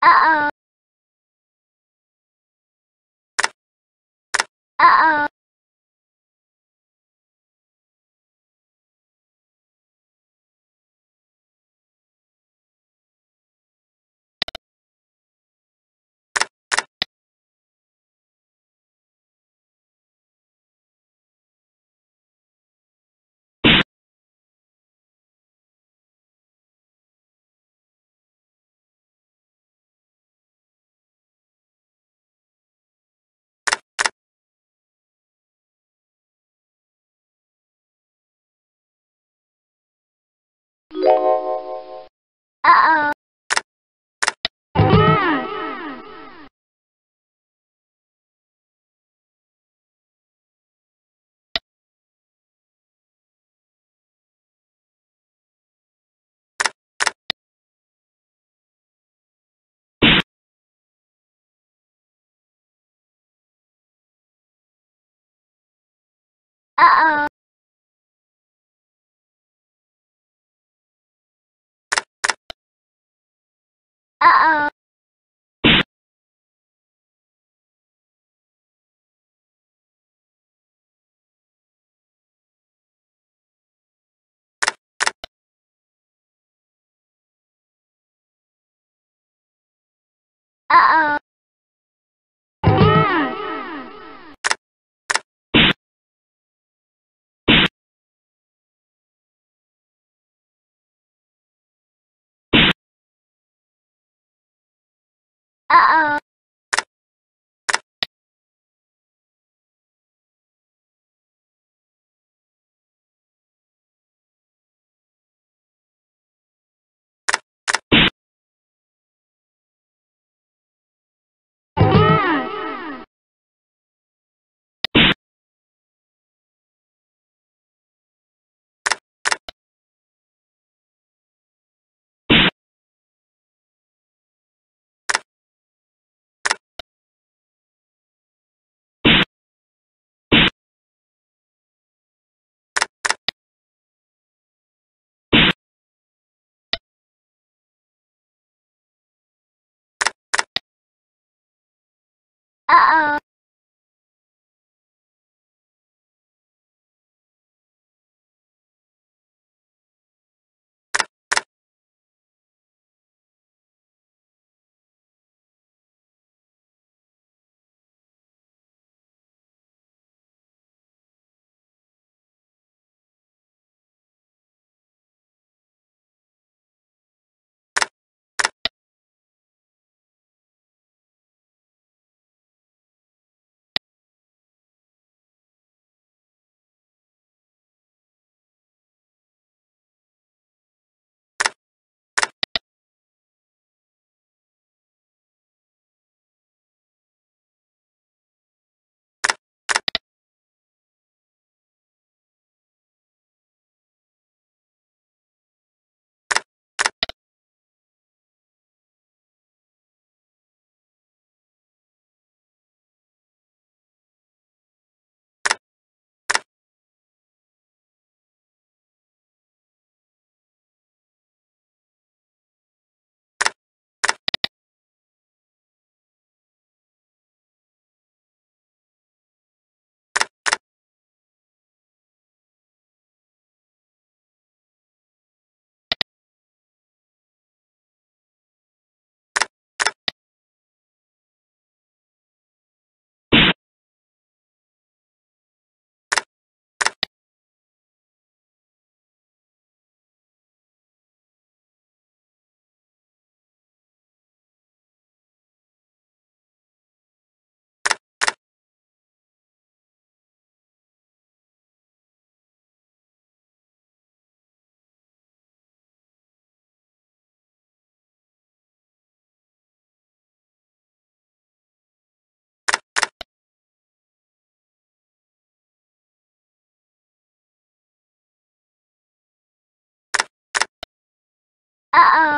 啊啊。啊啊。Uh-oh. 啊啊！啊啊！啊哦啊哦 Uh-oh.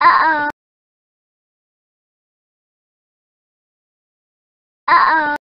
啊啊。啊。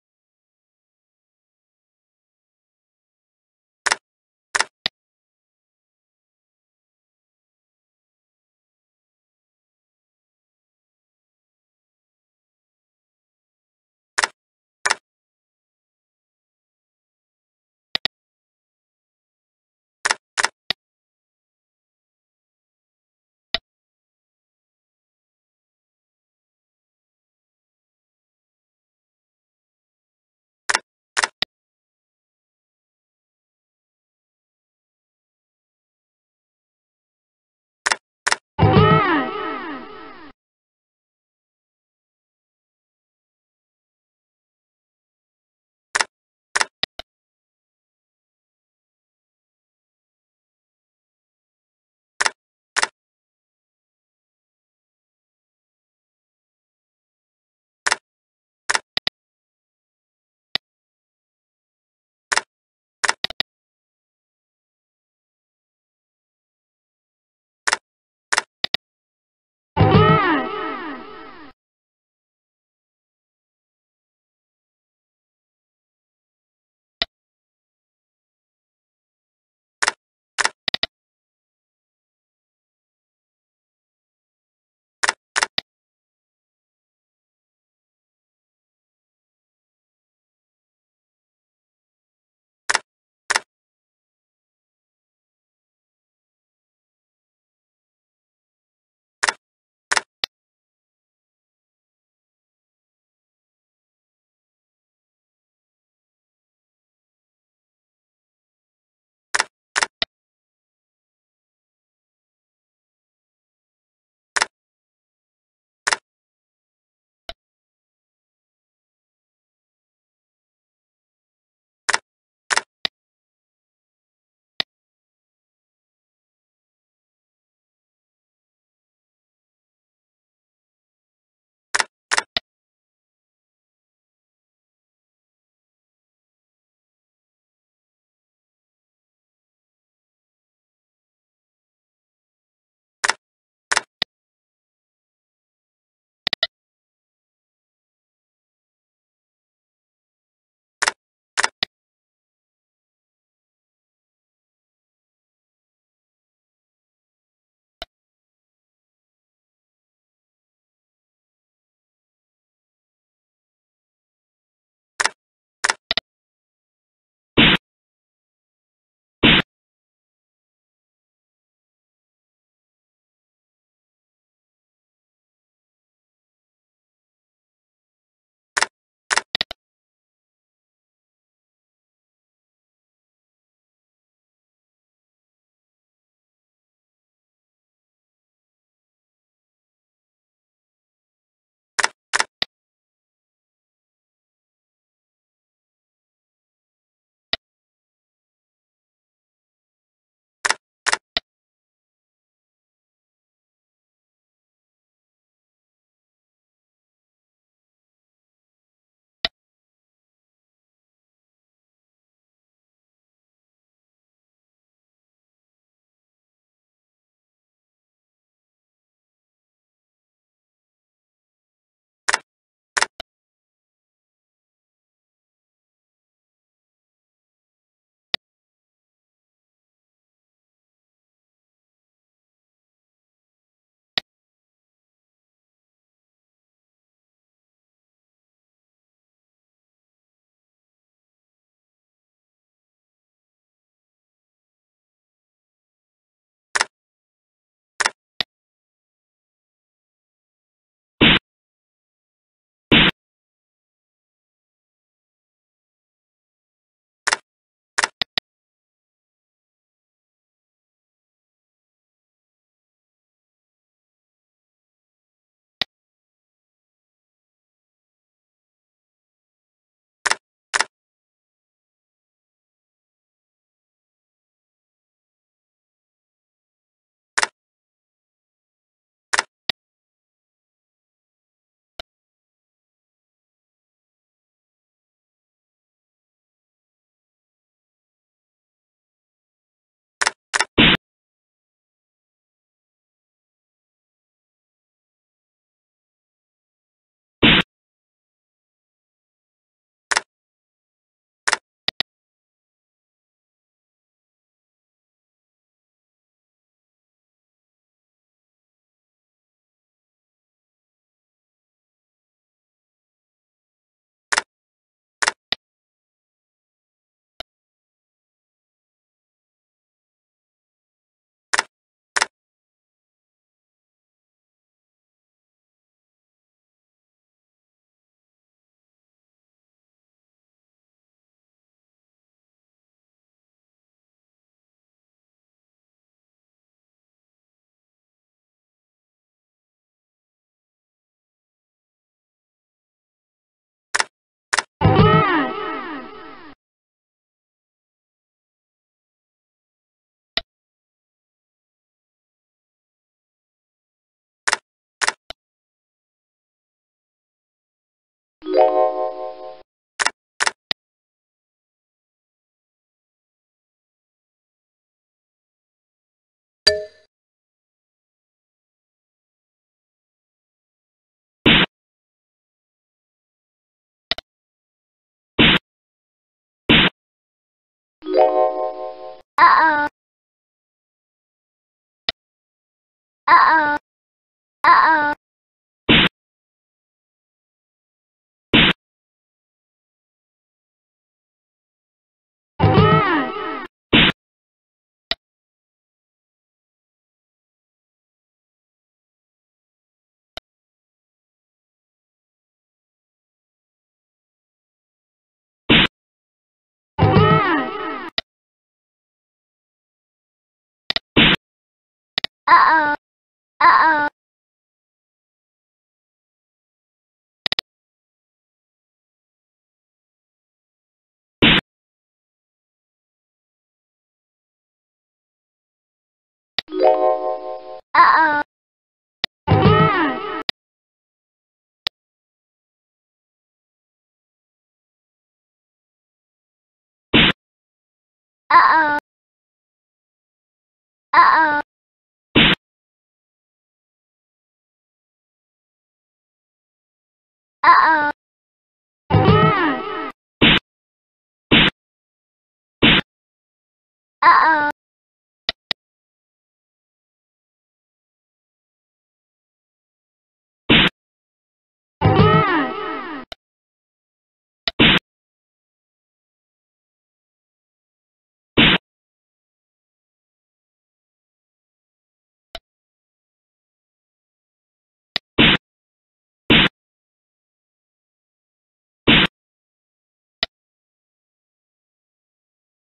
啊啊啊啊啊啊啊哦，啊哦。啊哦。啊哦。啊哦。啊哦。Uh-oh.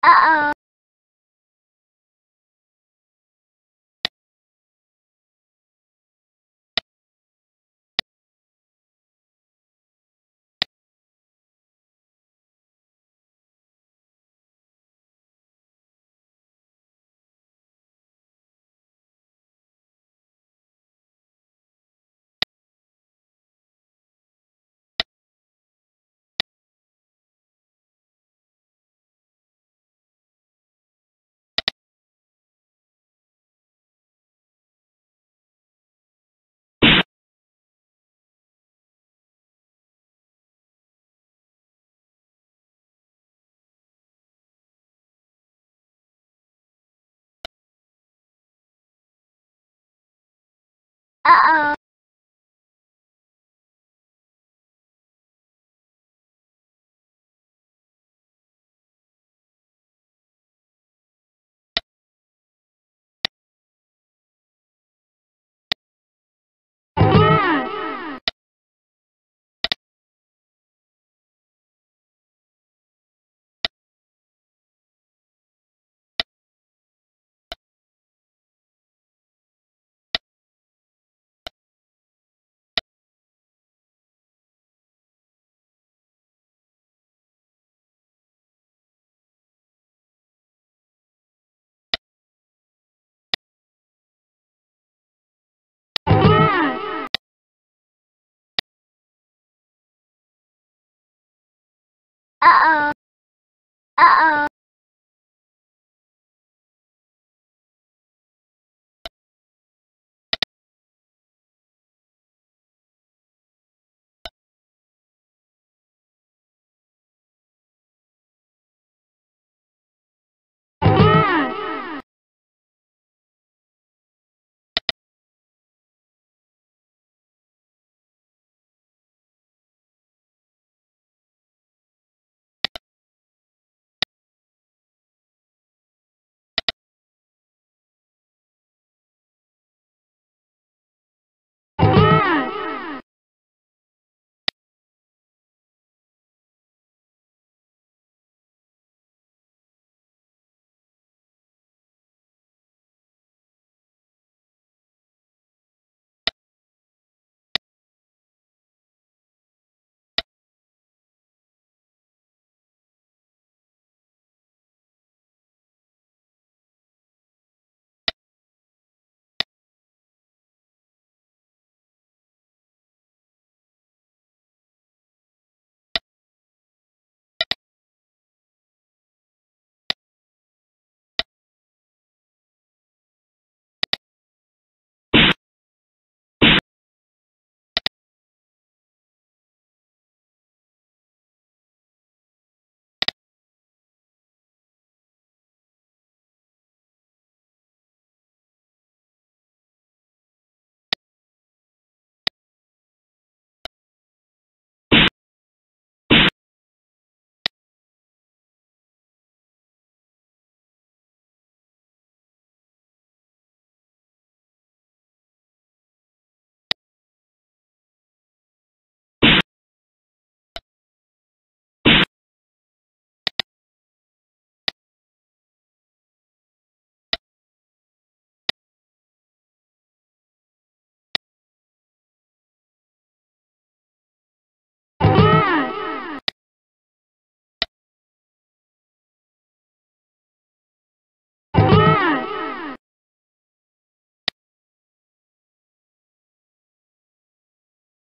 Uh-oh. 啊哦 Uh-oh. Uh-oh.